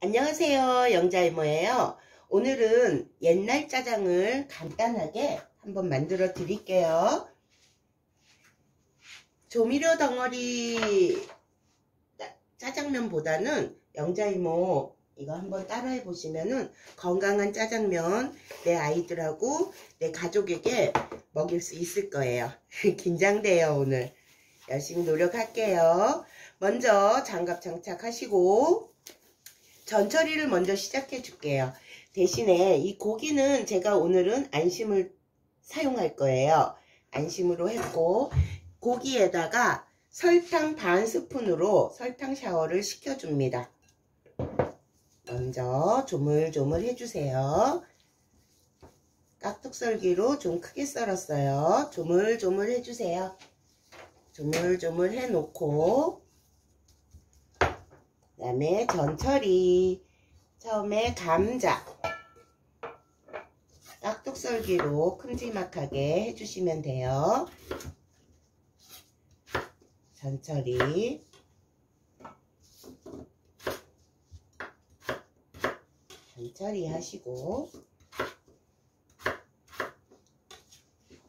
안녕하세요 영자이모예요. 오늘은 옛날 짜장을 간단하게 한번 만들어 드릴게요. 조미료 덩어리 짜장면보다는 영자이모 이거 한번 따라해 보시면은 건강한 짜장면 내 아이들하고 내 가족에게 먹일 수 있을 거예요. 긴장돼요 오늘. 열심히 노력할게요. 먼저 장갑 장착하시고 전처리를 먼저 시작해 줄게요. 대신에 이 고기는 제가 오늘은 안심을 사용할 거예요. 안심으로 했고 고기에다가 설탕 반 스푼으로 설탕 샤워를 시켜줍니다. 먼저 조물조물 해주세요. 깍둑썰기로 좀 크게 썰었어요. 조물조물 해주세요. 조물조물 해놓고 그 다음에 전처리 처음에 감자. 깍둑썰기로 큼지막하게 해주시면 돼요. 전처리 전처리 하시고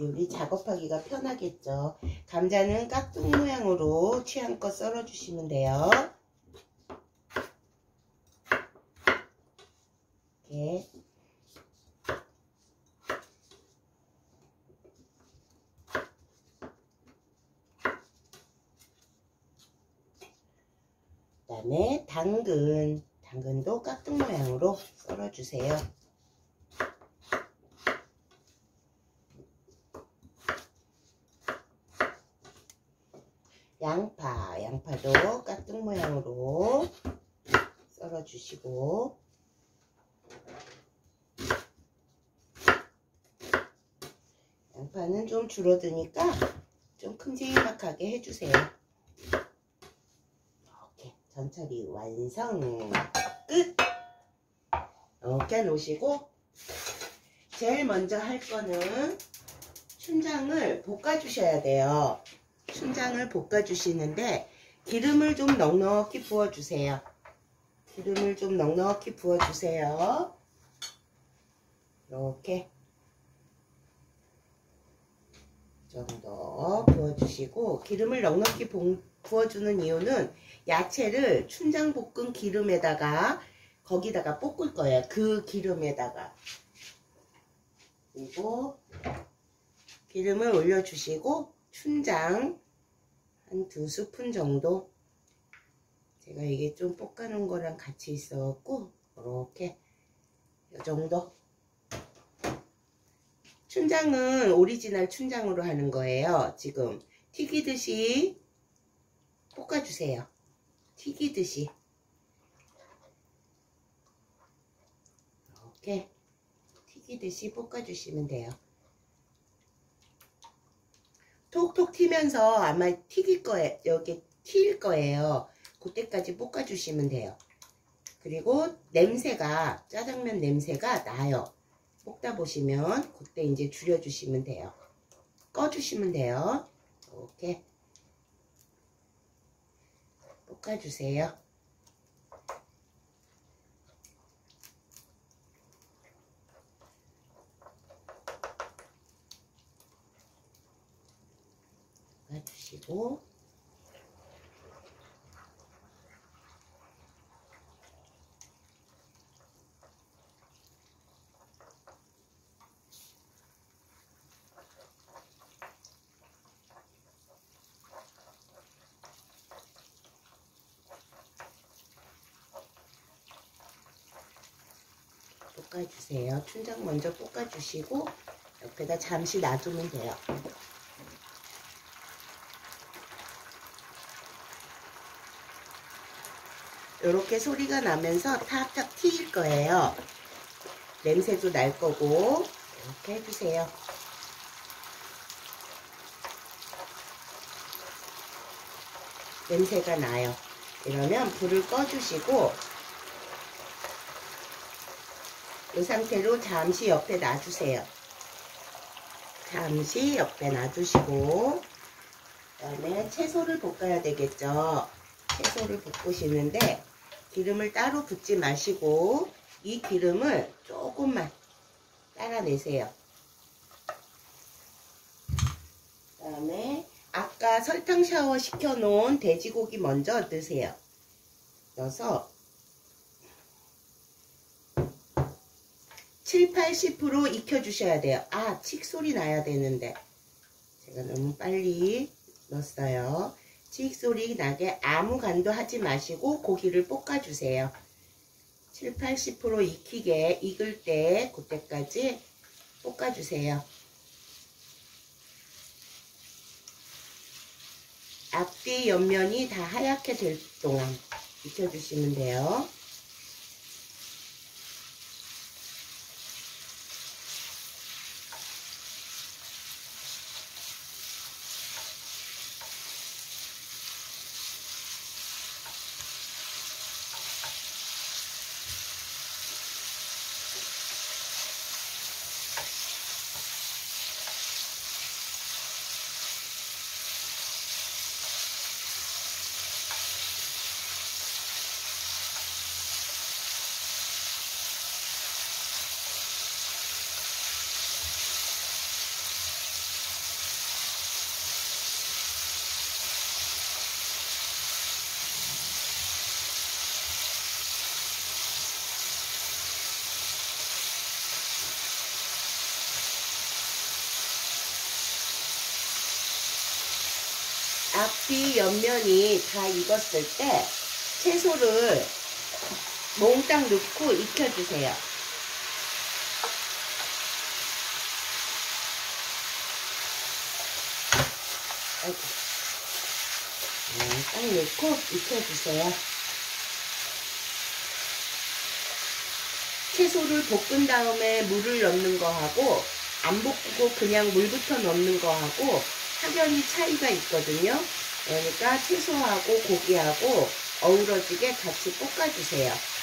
요리 작업하기가 편하겠죠. 감자는 깍둑 모양으로 취향껏 썰어 주시면 돼요 이렇게 그 다음에 당근. 당근도 깍둑 모양으로 썰어주세요. 양파. 양파도 깍둑 모양으로 썰어주시고 양파는 좀 줄어드니까 좀 큼지막하게 해주세요. 이렇게 전처리 완성 끝! 이렇게 놓으시고 제일 먼저 할 거는 춘장을 볶아주셔야 돼요. 춘장을 볶아주시는데 기름을 좀 넉넉히 부어주세요. 기름을 좀 넉넉히 부어주세요. 이렇게 정도 부어주시고 기름을 넉넉히 부어주는 이유는 야채를 춘장 볶은 기름에다가 거기다가 볶을 거예요. 그 기름에다가. 그리고 기름을 올려주시고 춘장 한 두 스푼 정도. 제가 이게 좀 볶아놓은 거랑 같이 있어갖고 이렇게 이 정도 춘장은 오리지널 춘장으로 하는 거예요. 지금 튀기듯이 볶아주세요. 튀기듯이 이렇게 튀기듯이 볶아주시면 돼요. 톡톡 튀면서 아마 튀길 거예요. 여기 튀일 거예요. 그때까지 볶아주시면 돼요. 그리고 냄새가 짜장면 냄새가 나요. 볶다 보시면 그때 이제 줄여주시면 돼요. 꺼주시면 돼요. 이렇게 볶아주세요. 볶아주시고 볶아주세요. 춘장 먼저 볶아주시고 옆에다 잠시 놔두면 돼요. 이렇게 소리가 나면서 탁탁 튀길 거예요. 냄새도 날 거고 이렇게 해주세요. 냄새가 나요. 이러면 불을 꺼주시고 이 상태로 잠시 옆에 놔주세요. 잠시 옆에 놔두시고 그 다음에 채소를 볶아야 되겠죠. 채소를 볶으시는데 기름을 따로 붓지 마시고 이 기름을 조금만 따라내세요. 그 다음에 아까 설탕 샤워 시켜놓은 돼지고기 먼저 넣으세요. 넣어서 7, 80% 익혀주셔야 돼요. 아, 칙 소리 나야 되는데. 제가 너무 빨리 넣었어요. 칙 소리 나게 아무 간도 하지 마시고 고기를 볶아주세요. 7, 80% 익히게 익을 때 그때까지 볶아주세요. 앞뒤 옆면이 다 하얗게 될 동안 익혀주시면 돼요. 앞뒤 옆면이 다 익었을 때 채소를 몽땅 넣고 익혀주세요. 몽땅 넣고 익혀주세요. 채소를 볶은 다음에 물을 넣는 거하고 안 볶고 그냥 물부터 넣는 거하고 확연히 차이가 있거든요. 그러니까 채소하고 고기하고 어우러지게 같이 볶아주세요.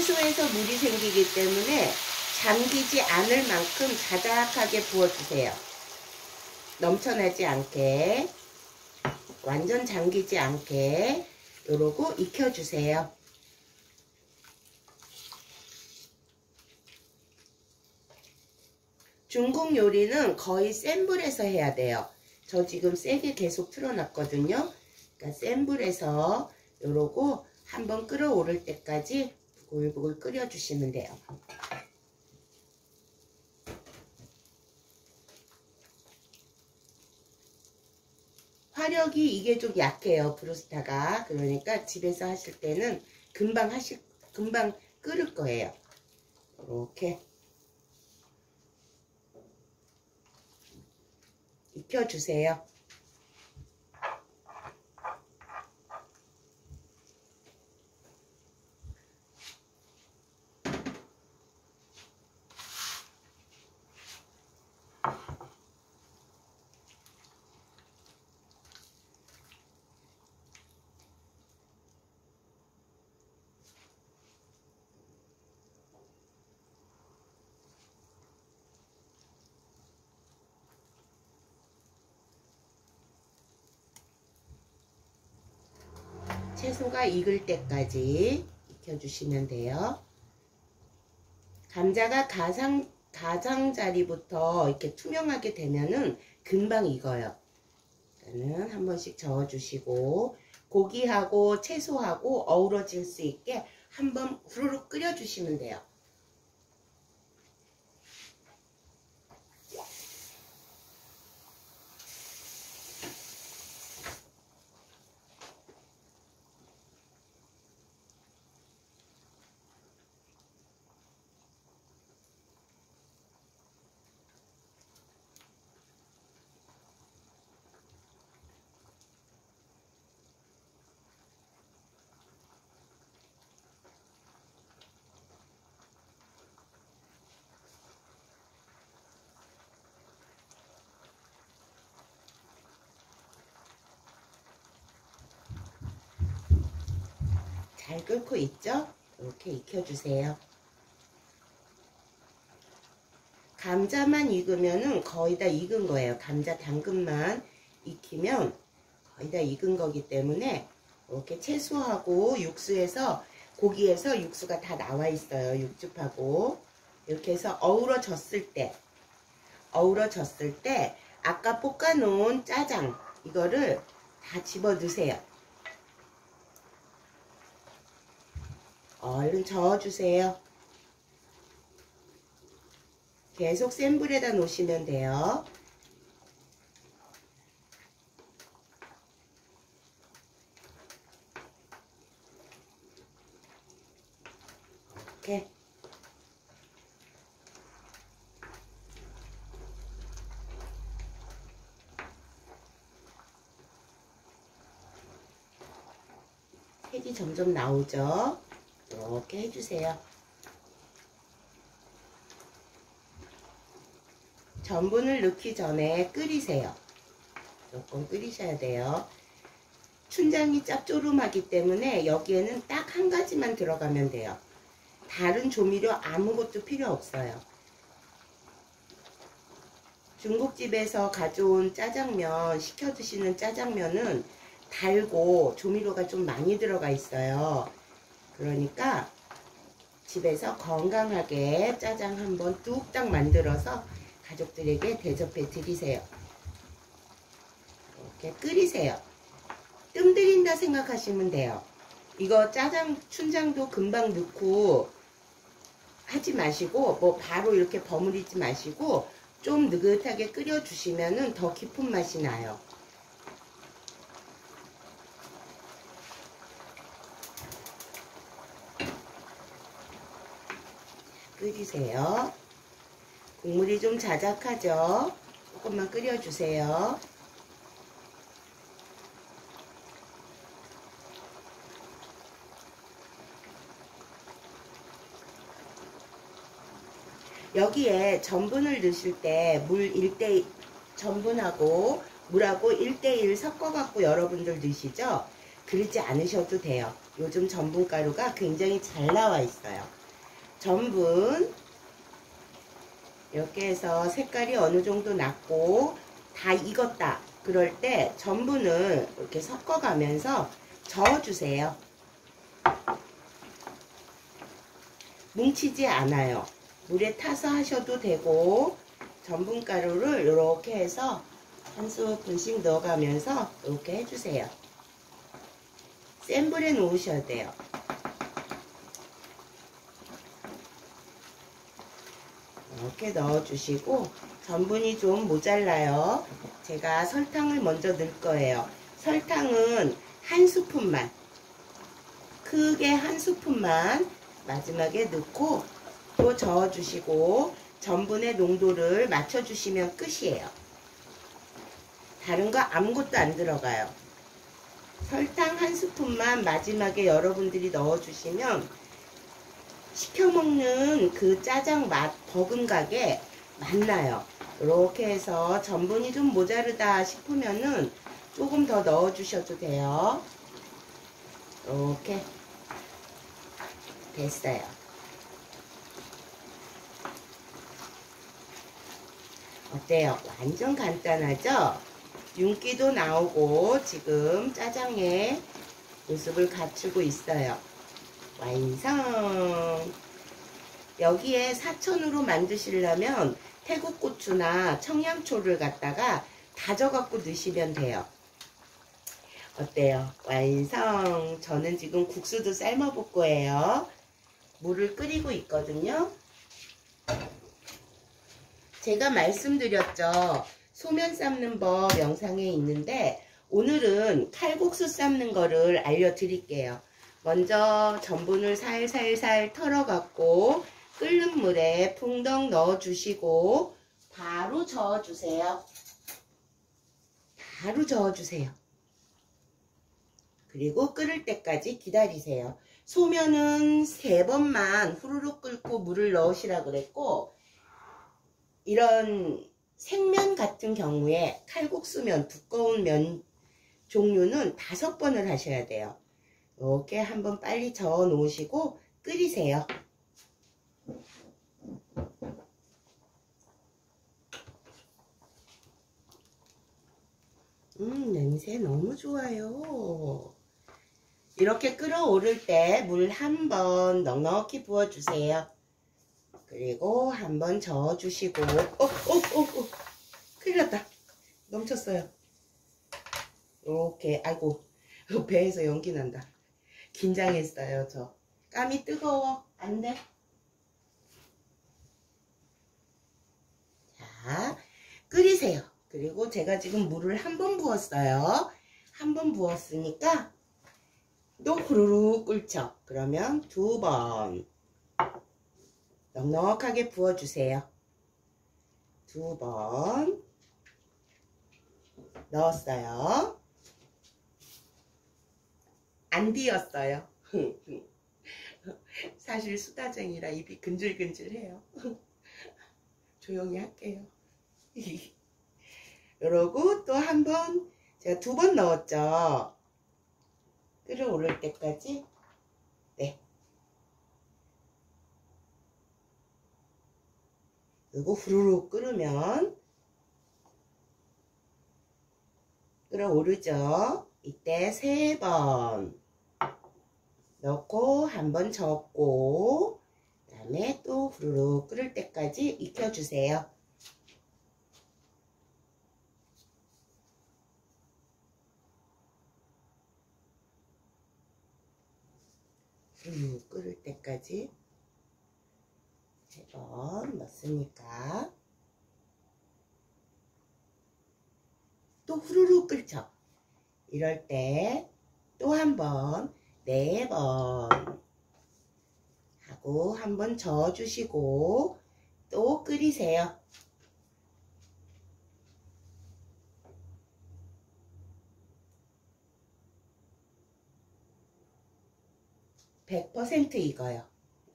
채소에서 물이 생기기 때문에 잠기지 않을 만큼 자작하게 부어주세요. 넘쳐나지 않게 완전 잠기지 않게 요러고 익혀주세요. 중국 요리는 거의 센 불에서 해야 돼요. 저 지금 세게 계속 틀어놨거든요. 그러니까 센 불에서 요러고 한번 끓어오를 때까지 보글보글 끓여주시면 돼요. 화력이 이게 좀 약해요. 브루스타가. 그러니까 집에서 하실 때는 금방 하실, 금방 끓을 거예요. 이렇게 익혀주세요. 채소가 익을 때까지 익혀주시면 돼요. 감자가 가장, 가장자리부터 이렇게 투명하게 되면은 금방 익어요. 일단은 한 번씩 저어주시고 고기하고 채소하고 어우러질 수 있게 한번 후루룩 끓여주시면 돼요. 잘 끓고 있죠? 이렇게 익혀주세요. 감자만 익으면은 거의 다 익은 거예요. 감자 당근만 익히면 거의 다 익은 거기 때문에 이렇게 채소하고 육수에서 고기에서 육수가 다 나와 있어요. 육즙하고 이렇게 해서 어우러졌을 때 어우러졌을 때 아까 볶아 놓은 짜장 이거를 다 집어 드세요. 얼른 저어주세요. 계속 센 불에다 놓으시면 돼요. 이렇게 색이 점점 나오죠? 이렇게 해주세요. 전분을 넣기 전에 끓이세요. 조금 끓이셔야 돼요. 춘장이 짭조름하기 때문에 여기에는 딱 한 가지만 들어가면 돼요. 다른 조미료 아무것도 필요 없어요. 중국집에서 가져온 짜장면, 시켜 드시는 짜장면은 달고 조미료가 좀 많이 들어가 있어요. 그러니까 집에서 건강하게 짜장 한번 뚝딱 만들어서 가족들에게 대접해 드리세요. 이렇게 끓이세요. 뜸 들인다 생각하시면 돼요. 이거 짜장, 춘장도 금방 넣고 하지 마시고 뭐 바로 이렇게 버무리지 마시고 좀 느긋하게 끓여주시면 더 깊은 맛이 나요. 끓이세요. 국물이 좀 자작하죠? 조금만 끓여주세요. 여기에 전분을 넣으실 때 물 1대 전분하고 물하고 1대1 섞어갖고 여러분들 넣으시죠? 그러지 않으셔도 돼요. 요즘 전분가루가 굉장히 잘 나와 있어요. 전분 이렇게 해서 색깔이 어느 정도 났고 다 익었다. 그럴 때 전분을 이렇게 섞어가면서 저어주세요. 뭉치지 않아요. 물에 타서 하셔도 되고 전분가루를 이렇게 해서 한 스푼씩 넣어가면서 이렇게 해주세요. 센 불에 놓으셔야 돼요. 이렇게 넣어주시고 전분이 좀 모자라요. 제가 설탕을 먼저 넣을 거예요. 설탕은 한 스푼만 크게 한 스푼만 마지막에 넣고 또 저어주시고 전분의 농도를 맞춰주시면 끝이에요. 다른 거 아무것도 안 들어가요. 설탕 한 스푼만 마지막에 여러분들이 넣어주시면 시켜먹는 그 짜장 맛 버금가게 맛나요. 이렇게 해서 전분이 좀 모자르다 싶으면은 조금 더 넣어주셔도 돼요. 이렇게 됐어요. 어때요? 완전 간단하죠? 윤기도 나오고 지금 짜장의 모습을 갖추고 있어요. 완성! 여기에 사천으로 만드시려면 태국 고추나 청양초를 갖다가 다져갖고 넣으시면 돼요. 어때요? 완성! 저는 지금 국수도 삶아볼 거예요. 물을 끓이고 있거든요. 제가 말씀드렸죠. 소면 삶는 법 영상에 있는데 오늘은 칼국수 삶는 거를 알려드릴게요. 먼저 전분을 살살살 털어갖고 끓는 물에 풍덩 넣어주시고 바로 저어주세요. 바로 저어주세요. 그리고 끓을 때까지 기다리세요. 소면은 세 번만 후루룩 끓고 물을 넣으시라 그랬고 이런 생면 같은 경우에 칼국수면 두꺼운 면 종류는 다섯 번을 하셔야 돼요. 이렇게 한번 빨리 저어 놓으시고 끓이세요. 음, 냄새 너무 좋아요. 이렇게 끓어오를 때 물 한 번 넉넉히 부어주세요. 그리고 한 번 저어주시고, 어, 어, 어, 어, 큰일 났다. 넘쳤어요. 이렇게, 아이고, 배에서 연기 난다. 긴장했어요, 저. 깜이 뜨거워. 안 돼. 자, 끓이세요. 그리고 제가 지금 물을 한 번 부었어요. 한 번 부었으니까 또 후루룩 끓죠. 그러면 두 번 넉넉하게 부어주세요. 두 번 넣었어요. 안 뒤었어요. 사실 수다쟁이라 입이 근질근질해요. 조용히 할게요. 이러고 또 한 번 제가 두 번 넣었죠. 끓어오를 때까지 네. 그리고 후루룩 끓으면 끓어오르죠. 이때 세 번 넣고 한번 젓고 그 다음에 또 후루룩 끓을 때까지 익혀주세요. 음, 끓을 때까지 세 번 넣었으니까 또 후루룩 끓죠. 이럴 때 또 한 번, 네 번 하고 한 번 저어주시고 또 끓이세요. 100% 익어요.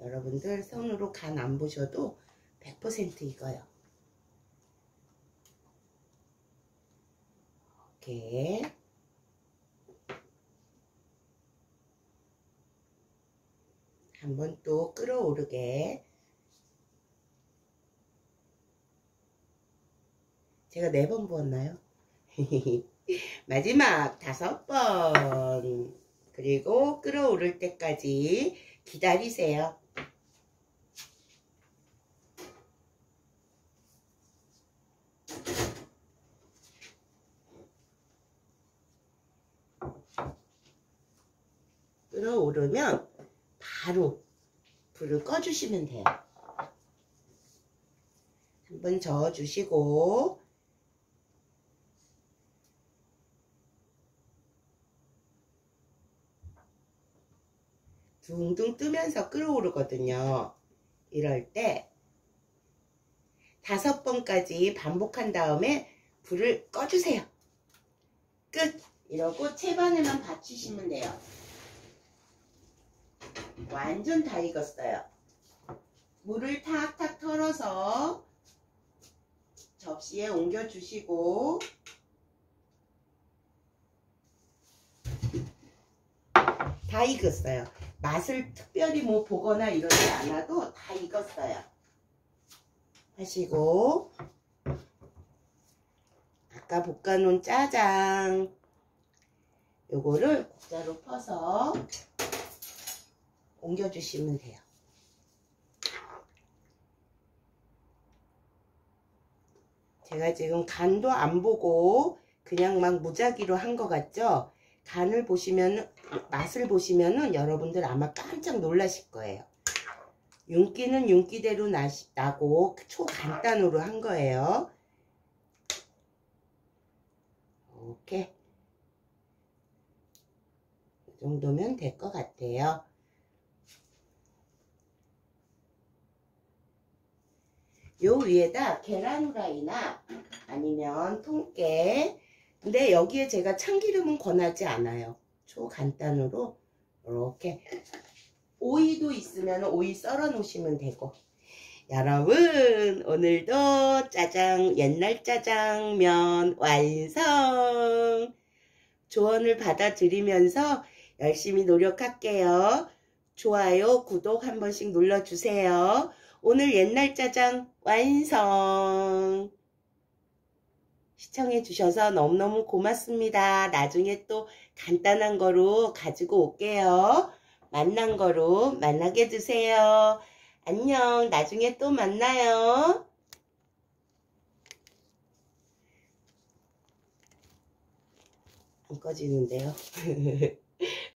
여러분들 손으로 간 안 보셔도 100% 익어요. 이렇게 한번 또 끓어오르게 제가 네 번 부었나요? 마지막 다섯 번 그리고 끓어오를 때까지 기다리세요. 끓어오르면 바로 불을 꺼주시면 돼요. 한번 저어주시고 둥둥 뜨면서 끓어오르거든요. 이럴 때 다섯 번까지 반복한 다음에 불을 꺼주세요. 끝! 이러고 채반에만 받치시면 돼요. 완전 다 익었어요. 물을 탁탁 털어서 접시에 옮겨주시고 다 익었어요. 맛을 특별히 뭐 보거나 이러지 않아도 다 익었어요. 하시고 아까 볶아놓은 짜장 요거를 국자로 퍼서 옮겨주시면 돼요. 제가 지금 간도 안 보고 그냥 막 무작위로 한 것 같죠? 간을 보시면 맛을 보시면은 여러분들 아마 깜짝 놀라실 거예요. 윤기는 윤기대로 나시, 나고 초간단으로 한 거예요. 이렇게 이 정도면 될 것 같아요. 요 위에다 계란 후라이나 아니면 통깨 근데 여기에 제가 참기름은 권하지 않아요. 초간단으로 이렇게 오이도 있으면 오이 썰어 놓으시면 되고 여러분 오늘도 짜장 옛날 짜장면 완성 조언을 받아들이면서 열심히 노력할게요. 좋아요, 구독 한 번씩 눌러주세요. 오늘 옛날 짜장 완성! 시청해 주셔서 너무너무 고맙습니다. 나중에 또 간단한 거로 가지고 올게요. 만난 거로 만나게 드세요. 안녕. 나중에 또 만나요. 안 꺼지는데요.